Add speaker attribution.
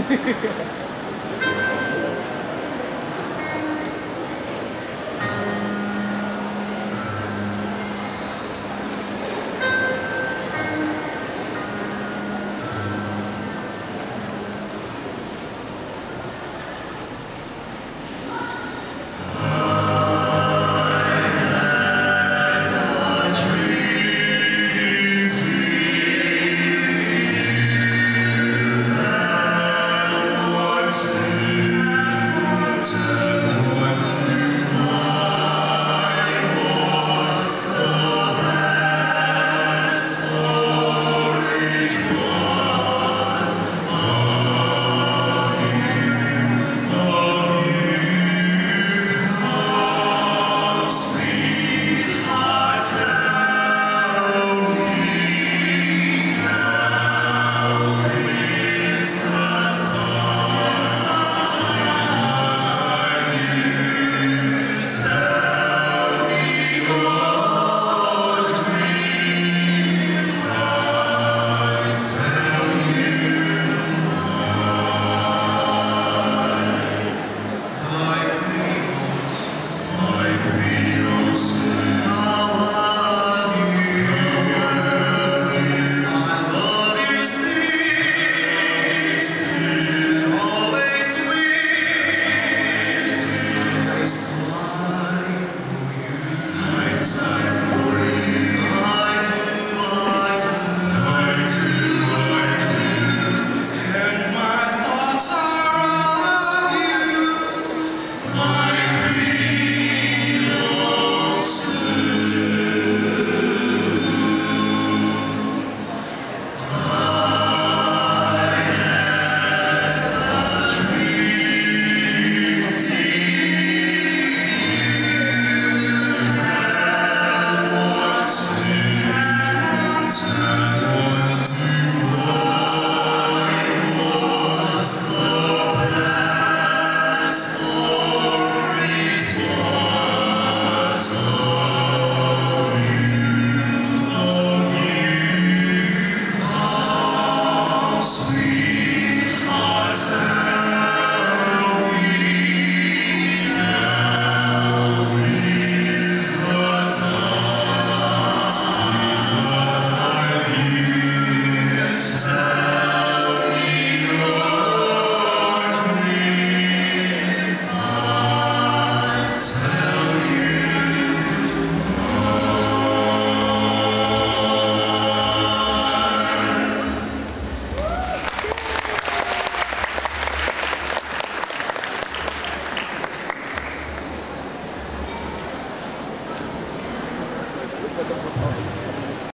Speaker 1: ハハハハ。